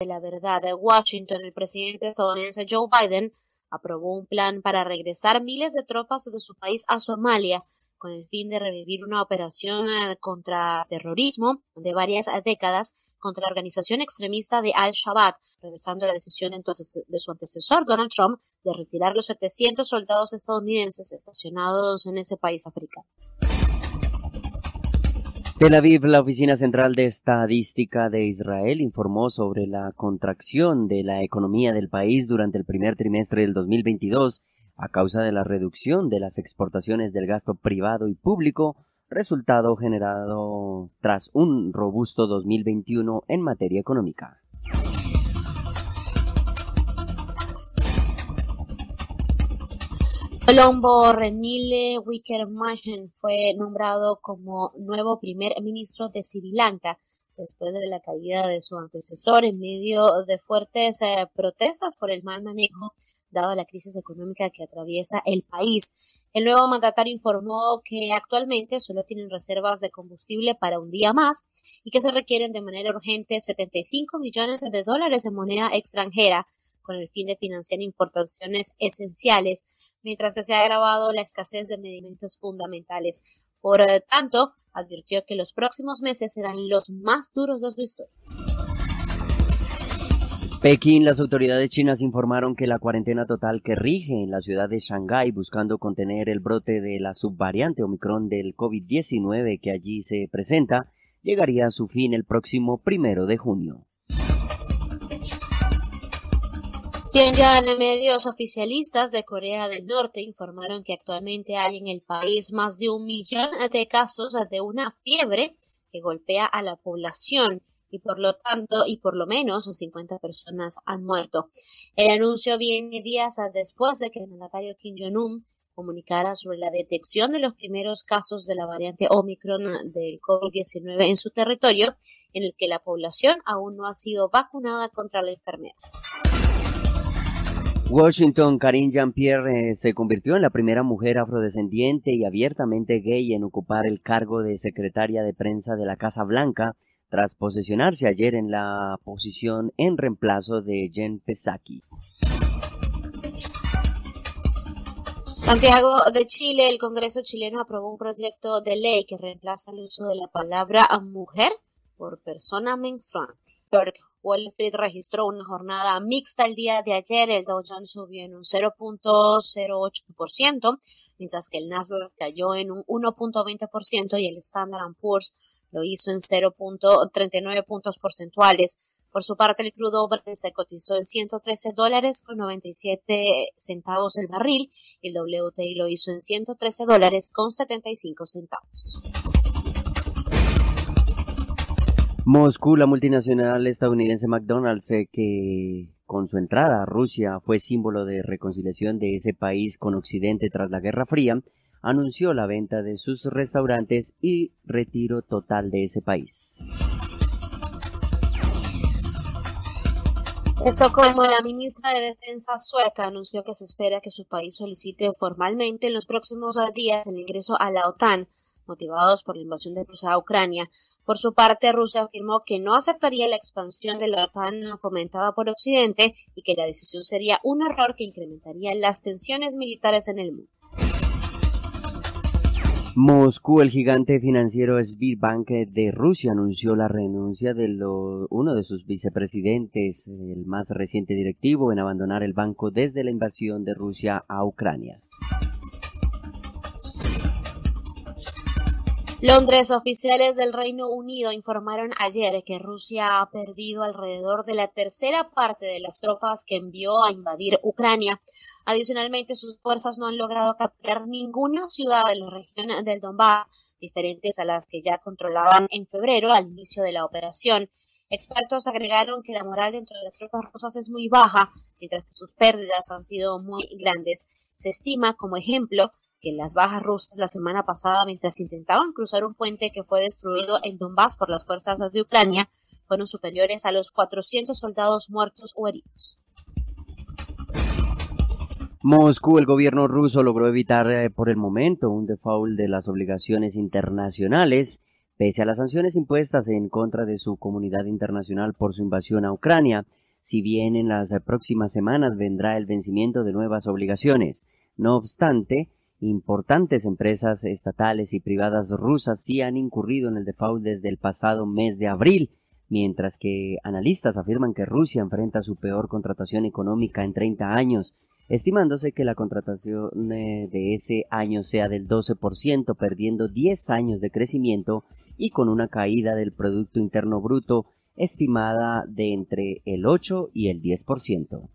De la verdad de Washington, el presidente estadounidense Joe Biden aprobó un plan para regresar miles de tropas de su país a Somalia con el fin de revivir una operación eh, contra terrorismo de varias décadas contra la organización extremista de Al-Shabaab, regresando a la decisión de su antecesor Donald Trump de retirar los 700 soldados estadounidenses estacionados en ese país africano. Tel Aviv, la Oficina Central de Estadística de Israel, informó sobre la contracción de la economía del país durante el primer trimestre del 2022 a causa de la reducción de las exportaciones del gasto privado y público, resultado generado tras un robusto 2021 en materia económica. Colombo Renile Wickermann fue nombrado como nuevo primer ministro de Sri Lanka después de la caída de su antecesor en medio de fuertes eh, protestas por el mal manejo dado la crisis económica que atraviesa el país. El nuevo mandatario informó que actualmente solo tienen reservas de combustible para un día más y que se requieren de manera urgente 75 millones de dólares en moneda extranjera con el fin de financiar importaciones esenciales, mientras que se ha agravado la escasez de medicamentos fundamentales. Por eh, tanto, advirtió que los próximos meses serán los más duros de su historia. Pekín, las autoridades chinas informaron que la cuarentena total que rige en la ciudad de Shanghái buscando contener el brote de la subvariante Omicron del COVID-19 que allí se presenta, llegaría a su fin el próximo primero de junio. Pyongyang, medios oficialistas de Corea del Norte informaron que actualmente hay en el país más de un millón de casos de una fiebre que golpea a la población y por lo tanto, y por lo menos 50 personas han muerto. El anuncio viene días después de que el mandatario Kim Jong-un comunicara sobre la detección de los primeros casos de la variante Omicron del COVID-19 en su territorio, en el que la población aún no ha sido vacunada contra la enfermedad. Washington, Karine Jean-Pierre eh, se convirtió en la primera mujer afrodescendiente y abiertamente gay en ocupar el cargo de secretaria de prensa de la Casa Blanca, tras posesionarse ayer en la posición en reemplazo de Jen Psaki. Santiago de Chile, el Congreso chileno aprobó un proyecto de ley que reemplaza el uso de la palabra mujer por persona menstruante. Wall Street registró una jornada mixta el día de ayer. El Dow Jones subió en un 0.08%, mientras que el Nasdaq cayó en un 1.20% y el Standard Poor's lo hizo en 0.39 puntos porcentuales. Por su parte, el crudo se cotizó en 113 dólares con 97 centavos el barril y el WTI lo hizo en 113 dólares con 75 centavos. Moscú, la multinacional estadounidense McDonald's, eh, que con su entrada a Rusia fue símbolo de reconciliación de ese país con Occidente tras la Guerra Fría, anunció la venta de sus restaurantes y retiro total de ese país. Estocolmo, la ministra de Defensa sueca anunció que se espera que su país solicite formalmente en los próximos días el ingreso a la OTAN, motivados por la invasión de Rusia a Ucrania. Por su parte, Rusia afirmó que no aceptaría la expansión de la OTAN fomentada por Occidente y que la decisión sería un error que incrementaría las tensiones militares en el mundo. Moscú, el gigante financiero Sberbank de Rusia, anunció la renuncia de uno de sus vicepresidentes, el más reciente directivo, en abandonar el banco desde la invasión de Rusia a Ucrania. Londres, oficiales del Reino Unido informaron ayer que Rusia ha perdido alrededor de la tercera parte de las tropas que envió a invadir Ucrania. Adicionalmente, sus fuerzas no han logrado capturar ninguna ciudad de la región del Donbass, diferentes a las que ya controlaban en febrero al inicio de la operación. Expertos agregaron que la moral dentro de las tropas rusas es muy baja, mientras que sus pérdidas han sido muy grandes. Se estima, como ejemplo, que las bajas rusas la semana pasada mientras intentaban cruzar un puente que fue destruido en Donbass por las fuerzas de Ucrania fueron superiores a los 400 soldados muertos o heridos. Moscú, el gobierno ruso logró evitar eh, por el momento un default de las obligaciones internacionales Pese a las sanciones impuestas en contra de su comunidad internacional por su invasión a Ucrania, si bien en las próximas semanas vendrá el vencimiento de nuevas obligaciones. No obstante, importantes empresas estatales y privadas rusas sí han incurrido en el default desde el pasado mes de abril, mientras que analistas afirman que Rusia enfrenta su peor contratación económica en 30 años estimándose que la contratación eh, de ese año sea del 12%, perdiendo 10 años de crecimiento y con una caída del Producto Interno Bruto estimada de entre el 8 y el 10%.